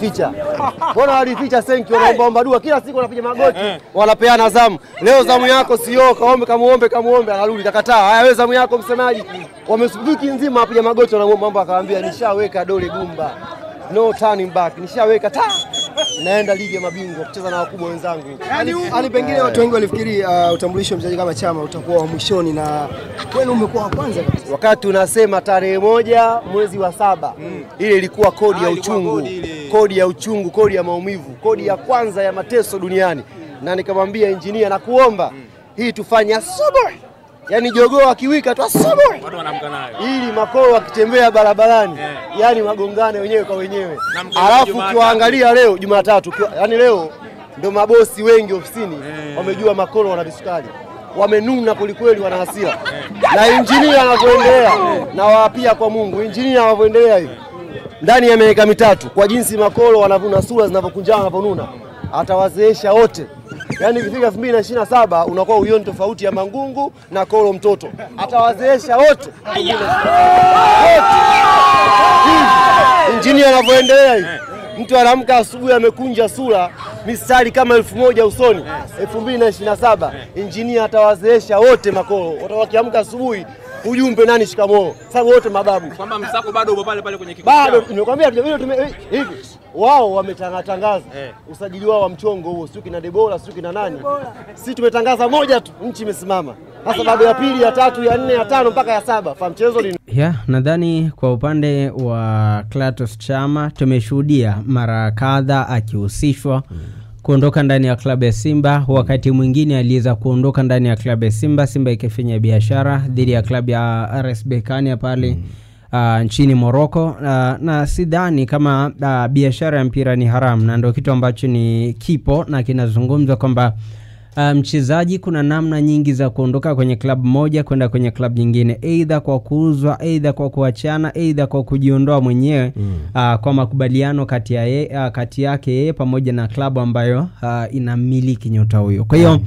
Ficha. Mbona walificha senki wanaombaomba dua kila siku wanapiga magoti wanapeana zamu. Leo zamu yako sio kaombe kamuombe kamuombe anarudi takataa. Haya wewe zamu yako msemaji. Wamesubiki nzima wapiga magoti wanaomba mambo akamwambia nishaweka dole gumba. No turning back. Nishaweka ta. Naenda ligi ya mabingwa kucheza na wakubwa wenzangu. Yaani pengine watu wengi walifikiri uh, utambulisho wa mchezaji kama Chama utakuwa wa mwishoni na kwenu umekuwa wa kwanza kabisa. Wakati unasema tarehe moja mwezi wa saba ile ilikuwa kodi ya uchungu, kodi ya uchungu, kodi ya maumivu, kodi ya kwanza ya mateso duniani, na nikamwambia injinia, nakuomba hii tufanye asubuhi, yani jogoo akiwika tu asubuhi, watu wanaamka nayo. ili makoo akitembea barabarani. Yeah. yani magongane wenyewe kwa wenyewe. Alafu ukiwaangalia leo Jumatatu, yaani leo ndio mabosi wengi ofisini. Yeah. wamejua makoro wana visukari, wamenuna kwelikweli, wana hasira. Yeah. na injinia anavyoendelea, na waapia kwa Mungu, injinia anavyoendelea hivi ndani ya miaka mitatu, kwa jinsi makolo wanavuna sura zinavyokunjana, wanavyonuna, atawazeesha wote. Yaani ikifika 2027 unakuwa uioni tofauti ya Mangungu na Kolo mtoto, atawazeesha wote. Injini anavyoendelea hivi, mtu anaamka asubuhi amekunja sura mistari kama elfu moja usoni, elfu mbili na ishirini na saba injinia atawazeesha wote makolo, wakiamka asubuhi ujumbe nani? Shikamoo, sababu wote mababu. Kwamba msako bado upo pale pale kwenye kikosi bado nimekwambia tume- hivi wao wametangaza Eh. usajili wao wa mchongo huo, sio kina Debora, sio kina nani. Si tumetangaza moja tu, nchi imesimama. Hasa Bado ya pili, ya tatu, ya nne, ya tano mpaka ya saba, fa mchezo ni ya nadhani kwa upande wa Clatous Chama tumeshuhudia mara kadha akihusishwa kuondoka ndani ya klabu ya Simba. Wakati mwingine aliweza kuondoka ndani ya klabu ya Simba, Simba ikifanya biashara dhidi ya klabu ya RS Berkane pale uh, nchini Morocco uh, na sidhani kama uh, biashara ya mpira ni haramu, na ndio kitu ambacho ni kipo na kinazungumzwa kwamba Uh, mchezaji kuna namna nyingi za kuondoka kwenye klabu moja kwenda kwenye klabu nyingine, aidha kwa kuuzwa, aidha kwa kuachana, aidha kwa kujiondoa mwenyewe mm. uh, kwa makubaliano kati ya ye, uh, kati yake yeye pamoja na klabu ambayo uh, inamiliki nyota huyo. Kwa hiyo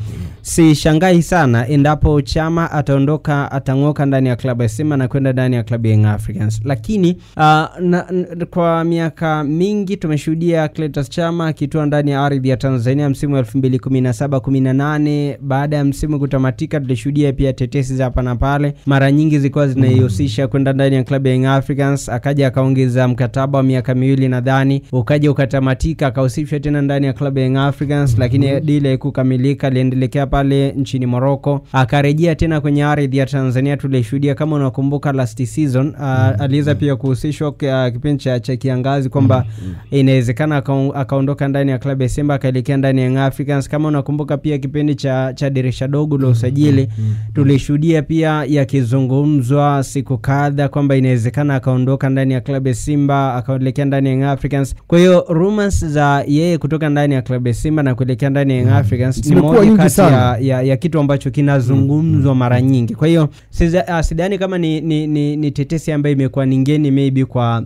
sishangai sana endapo Chama ataondoka, atang'oka ndani ya klabu ya Simba na kwenda ndani ya klabu ya Young Africans, lakini uh, na, n, kwa miaka mingi tumeshuhudia Clatous Chama akitua ndani ya ardhi ya Tanzania msimu wa 2017 18. Baada ya msimu kutamatika, tulishuhudia pia tetesi za hapa na pale, mara nyingi zilikuwa zinaihusisha kwenda ndani ya klabu ya Young Africans. Akaja akaongeza mkataba wa miaka miwili nadhani, ukaja ukatamatika, akahusishwa tena ndani ya klabu ya Young Africans, lakini dili haikukamilika, aliendelekea pale nchini Morocco, akarejea tena kwenye ardhi ya Tanzania. Tulishuhudia kama unakumbuka last season, uh, aliweza pia kuhusishwa uh, kipindi cha, cha kiangazi kwamba mm. inawezekana akaon- akaondoka ndani ya klabu ya Simba akaelekea ndani ya Young Africans. Kama unakumbuka pia kipindi cha, cha dirisha dogo la usajili mm. tulishuhudia pia yakizungumzwa siku kadha kwamba inawezekana akaondoka ndani ya klabu ya Simba akaelekea ndani ya Young Africans. Kwa hiyo rumors za yeye kutoka ndani ya klabu ya Simba na kuelekea ndani ya Young Africans ni moja kati ya, ya, ya kitu ambacho kinazungumzwa mara nyingi. Kwa hiyo ah, sidhani kama ni, ni, ni, ni tetesi ambayo imekuwa ningeni maybe kwa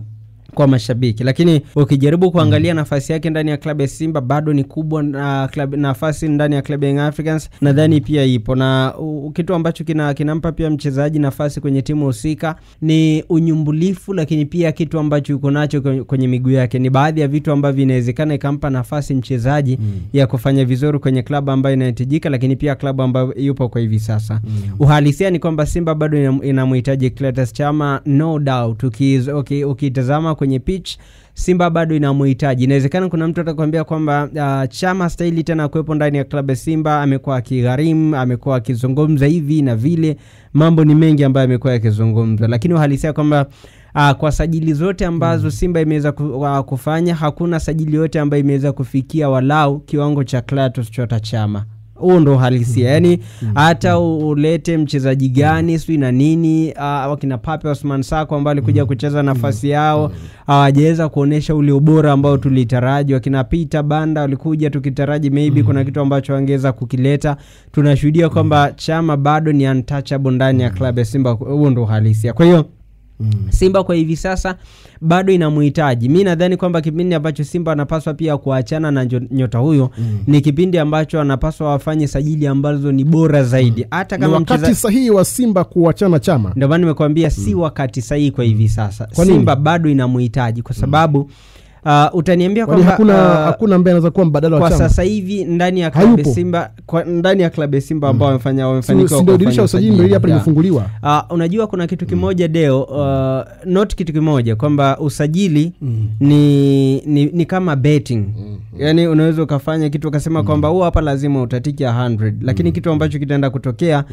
kwa mashabiki lakini ukijaribu kuangalia mm. nafasi yake ndani ya klabu ya Simba bado ni kubwa na klabu, nafasi ndani ya klabu ya Young Africans nadhani pia ipo na kitu ambacho kina, kinampa pia mchezaji nafasi kwenye timu husika ni unyumbulifu, lakini pia kitu ambacho yuko nacho kwenye, miguu yake ni baadhi ya vitu ambavyo inawezekana ikampa nafasi mchezaji mm. ya kufanya vizuri kwenye klabu ambayo inahitajika, lakini pia klabu ambayo yupo kwa hivi sasa. mm. Uhalisia ni kwamba Simba bado inamhitaji Clatous Chama no doubt. Ukitazama kwenye pitch Simba bado inamhitaji. Inawezekana kuna mtu atakwambia kwamba uh, Chama stahili tena kuwepo ndani ya klabu ya Simba, amekuwa akigharimu, amekuwa akizungumza hivi na vile, mambo ni mengi ambayo amekuwa yakizungumza, lakini uhalisia kwamba Uh, kwa sajili zote ambazo mm. Simba imeweza uh, kufanya hakuna sajili yote ambayo imeweza kufikia walau kiwango cha Clatous Chota Chama. Huo ndo uhalisia yani, hata ulete mchezaji gani sijui na nini, uh, wakina Pape Osman Sako ambao alikuja kucheza nafasi yao hawajaweza kuonyesha ule ubora ambao tulitaraji. Wakina pita Banda walikuja tukitaraji maybe kuna kitu ambacho wangeweza kukileta. Tunashuhudia kwamba Chama bado ni untouchable ndani ya klabu ya Simba. Huo ndo uhalisia, kwa hiyo Simba kwa hivi sasa bado inamhitaji. Mi nadhani kwamba kipindi ambacho Simba anapaswa pia kuachana na nyota huyo mm. ni kipindi ambacho anapaswa wafanye sajili ambazo ni bora zaidi, hata Ni kama wakati mcheza... sahihi wa Simba kuachana Chama. Ndio maana nimekuambia si wakati sahihi kwa hivi sasa. Kwa? Simba bado inamhitaji kwa sababu uh, utaniambia kwamba hakuna uh, hakuna ambaye anaweza kuwa mbadala kwa wa chama? sasa hivi ndani ya klabu ya Simba kwa, ndani ya klabu ya Simba ambao wamefanya wamefanikiwa si ndio dirisha usajili ndio hapa limefunguliwa? Uh, unajua kuna kitu kimoja mm. deo uh, not kitu kimoja kwamba usajili mm. ni, ni, ni kama betting. Mm. yaani unaweza ukafanya kitu ukasema mm. kwamba huu hapa lazima utatiki 100 lakini mm. kitu ambacho kitaenda kutokea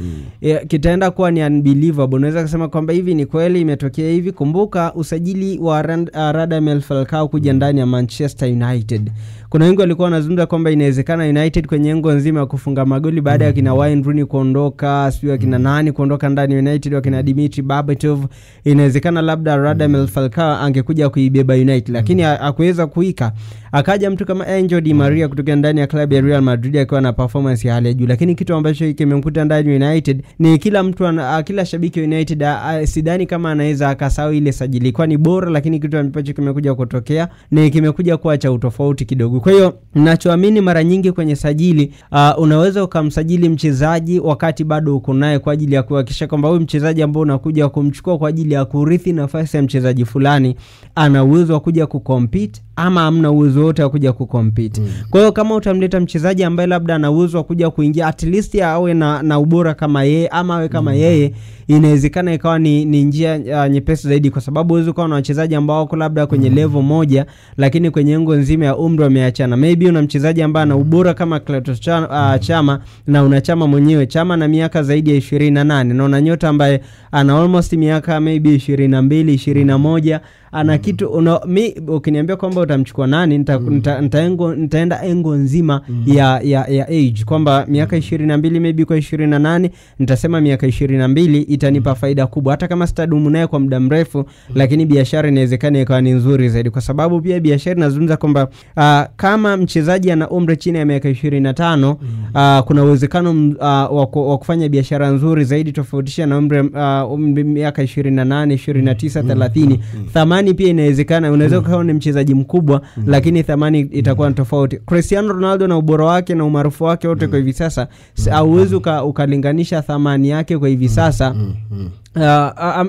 eh, kitaenda kuwa ni unbelievable. Unaweza kusema kwamba hivi ni kweli imetokea hivi. Kumbuka usajili wa Rand- uh, Radamel Falcao kuja ndani ya Manchester United. Kuna wengi walikuwa wanazungumza kwamba inawezekana United kwenye engo nzima ya kufunga magoli baada ya kina Wayne Rooney kuondoka sijui wakina nani kuondoka ndani ya United wakina Dimitri Berbatov. Inawezekana labda Radamel Falcao angekuja kuibeba United lakini akuweza hakuweza kuika. Akaja mtu kama Angel Di Maria kutokea ndani ya klabu ya Real Madrid akiwa na performance ya hali ya juu. Lakini kitu ambacho kimemkuta ndani ya United ni kila mtu ana, kila shabiki wa United sidhani kama anaweza akasahau ile sajili. Ilikuwa ni bora lakini kitu ambacho kimekuja kutokea ni kimekuja kuwa cha utofauti kidogo. Kwa hiyo ninachoamini, mara nyingi kwenye sajili uh, unaweza ukamsajili mchezaji wakati bado uko naye kwa ajili ya kuhakikisha kwamba huyu mchezaji ambao unakuja kumchukua kwa ajili ya kurithi nafasi ya mchezaji fulani ana uwezo wa kuja kucompete ama amna uwezo wote wa kuja kucompete mm. kwa hiyo kama utamleta mchezaji ambaye labda ana uwezo wa kuja kuingia at least awe na, na ubora kama yeye ama awe kama mm. yeye inawezekana ikawa ni, ni njia uh, nyepesi zaidi kwa sababu huwezi ukawa na wachezaji ambao wako labda kwenye mm. level moja lakini kwenye engo nzima ya umri wameachana maybe una mchezaji ambaye ana ubora kama Clatous Chama, uh, chama na una chama mwenyewe chama na miaka zaidi ya ishirini na nane na una nyota ambaye ana almost miaka maybe ishirini na mbili ishirini na moja ana mm. kitu una, mi ukiniambia kwamba utamchukua nani nita, nita, nita engo, nitaenda engo nzima ya, ya, ya age. Kwamba miaka ishirini na mbili maybe kwa ishirini na nane nitasema miaka ishirini na mbili itanipa faida kubwa. Hata kama sitadumu naye kwa muda mrefu lakini biashara inawezekana ikawa ni nzuri zaidi. Kwa sababu pia biashara inazungumza kwamba uh, kama mchezaji ana umri chini ya miaka ishirini na tano mm. uh, kuna uwezekano mm, uh, wa kufanya biashara nzuri zaidi tofautisha na umri uh, miaka ishirini na nane ishirini na tisa thelathini. Thamani pia inawezekana unaweza ukawa ni mchezaji mkubwa mm. lakini thamani itakuwa ni tofauti cristiano ronaldo na ubora wake na umaarufu wake wote mm. kwa hivi sasa si- hauwezi uka- ukalinganisha thamani yake kwa hivi sasa mm. um,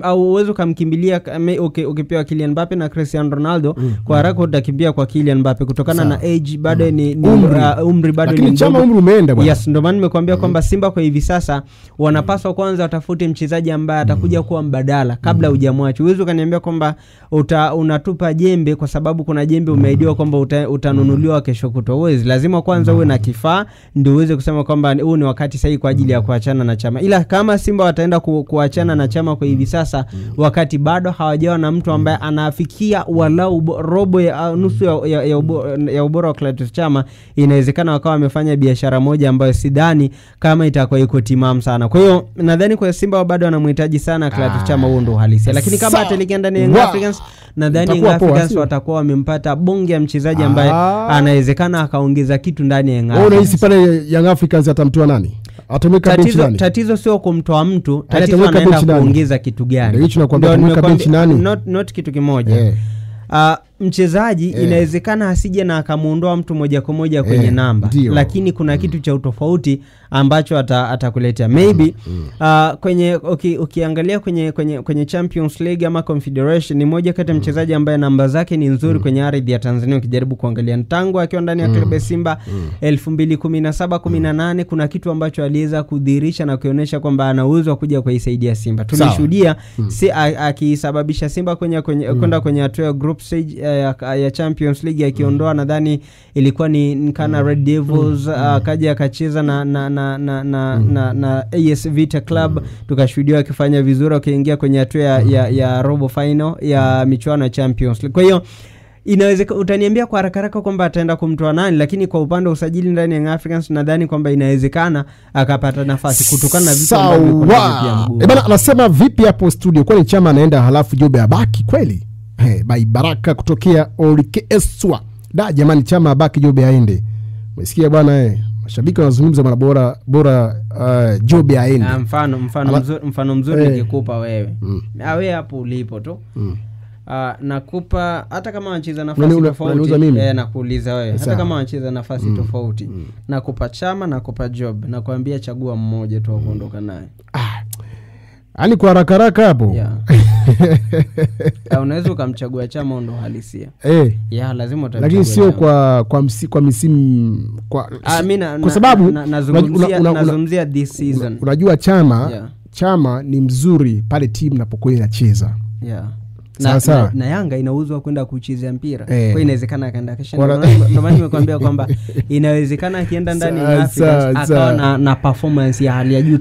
au uwezi ukamkimbilia ka- ukipewa Kylian Mbappe na Cristiano Ronaldo kwa haraka utakimbia kwa Kylian Mbappe kutokana na age bado ni, ni Umri. uh, umri bado ni chama umri umeenda bwana. Yes, ndio maana nimekuambia kwamba Simba kwa hivi sasa wanapaswa kwanza watafute mchezaji ambaye atakuja kuwa mbadala kabla hujamwacha. Uwezi ukaniambia kwamba uta, unatupa jembe kwa sababu kuna jembe umeahidiwa kwamba uta, utanunuliwa kesho kutwa. Uwezi, lazima kwanza uwe na kifaa ndio uweze kusema kwamba huu ni wakati sahihi kwa ajili ya kuachana na chama. Ila kama Simba wataenda ku, kuachana na chama kwa hivi sasa wakati bado hawajawa na mtu ambaye anafikia walau robo ya nusu ya, ya, ya, ubo, ya ubora wa Clatous Chama, inawezekana wakawa wamefanya biashara moja ambayo sidhani kama itakuwa iko timamu sana. Kwa hiyo nadhani kwa Simba bado wanamhitaji sana Clatous Chama, huo ndo uhalisia, lakini kama atalikia ataelekea ndani ya Young Africans nadhani Young Africans watakuwa wamempata bonge ya mchezaji ambaye Ah. anawezekana akaongeza kitu ndani ya Young Africans. unahisi pale Young Africans atamtoa nani benchi Tatizo, nani tatizo sio kumtoa mtu, tatizo anaenda kuongeza kitu gani. Ndio hicho nakwambia, Ndio benchi nani? Not, not kitu kimoja yeah. Uh, mchezaji yeah. inawezekana asije na akamwondoa mtu moja kwa moja kwenye Eh, namba Dio. lakini kuna mm. kitu cha utofauti ambacho atakuletea ata- maybe mm. uh, kwenye uki, ukiangalia kwenye, kwenye, kwenye Champions League ama Confederation ni moja kati ya mchezaji ambaye namba zake ni nzuri mm. kwenye ardhi ya Tanzania ukijaribu kuangalia tangu akiwa ndani ya klabu ya Simba elfu mbili kumi na saba kumi na nane kuna kitu ambacho aliweza kudhihirisha na kuonyesha kwamba ana uwezo wa kuja kuisaidia Simba tulishuhudia mm. si, akisababisha Simba kwenye kwenye kwenda kwenye hatua ya group stage eh, ya, ya Champions League akiondoa mm. nadhani ilikuwa ni Nkana Red Devils mm. akaja akacheza na na na na, na, na, na AS Vita Club. Mm. tukashuhudia akifanya vizuri akiingia kwenye hatua ya, ya, ya robo final ya michuano ya Champions League. Kwa hiyo inawezeka utaniambia kwa haraka haraka kwamba ataenda kumtoa nani lakini kwa upande wa usajili ndani ya Africans nadhani kwamba inawezekana akapata nafasi kutokana na vitu ambavyo. Eh, bana anasema vipi hapo studio? Kwani chama anaenda halafu jobe abaki? Kweli hey, bai baraka kutokea Olikeswa. da jamani chama abaki jobe aende umesikia bwana eh mashabiki wanazungumza mara bora bora uh, jobe aende Ah, mfano mfano mzuri, mfano mzuri Eh. nikikupa wewe Mm. awe hapo ulipo tu Mm. Uh, nakupa hata kama wanacheza nafasi Nani, tofauti mimi? eh, nakuuliza wewe hata kama wanacheza nafasi mm. tofauti mm. nakupa chama nakupa job nakwambia chagua mmoja tu wa kuondoka naye ah, yaani kwa haraka haraka hapo Yeah. Ah, unaweza ukamchagua chama ndo halisia hey. ya lazima lakini sio kwa kwa, msi, kwa misimu kwa, Ah, sababu nazungumzia this season unajua chama Yeah. chama ni mzuri pale timu napokuwa inacheza yeah. Na, na, na yanga inauzwa kwenda kuchezea mpira Eh. kwa inawezekana akaenda kesha ndio maana nimekuambia kwamba inawezekana akienda ndani ya Afrika akawa na, na performance ya hali ya juu